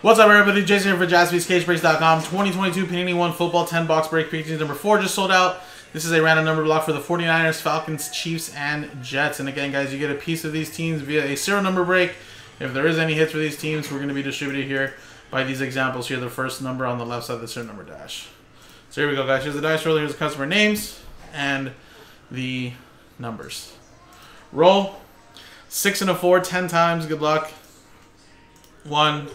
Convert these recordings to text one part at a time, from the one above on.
What's up, everybody? Jason here for JaspysCaseBreaks.com. 2022 Panini 1 Football 10 Box Break. Patriots number 4 just sold out. This is a random number block for the 49ers, Falcons, Chiefs, and Jets. And again, guys, you get a piece of these teams via a serial number break. If there is any hits for these teams, we're going to be distributed here by these examples here. The first number on the left side of the serial number dash. So here we go, guys. Here's the dice roller. Here's the customer names and the numbers. Roll. Six and a four, ten times. Good luck. One,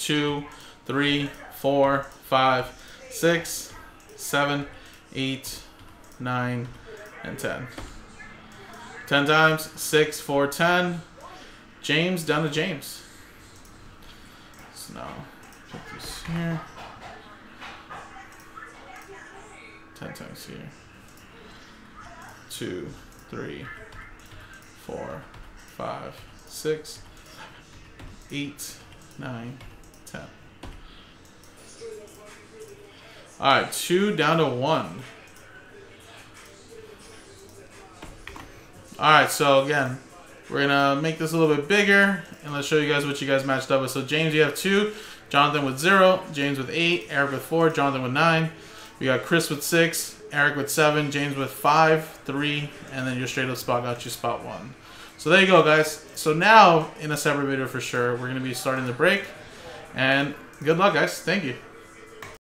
two, three, four, five, six, seven, eight, nine, and ten. Ten times. Six, four, ten. James down to James. So now put this here. Ten times here. Two, three, four, five, six, eight, nine, ten. All right, two down to one. All right, so again, we're gonna make this a little bit bigger, and let's show you guys what you guys matched up with. So James, you have two, Jonathan with zero, James with eight, Eric with four, Jonathan with nine. We got Chris with six, Eric with seven, James with five, three, and then your straight up spot got you spot one. So there you go, guys. So now, in a separate video for sure, we're going to be starting the break. And good luck, guys. Thank you.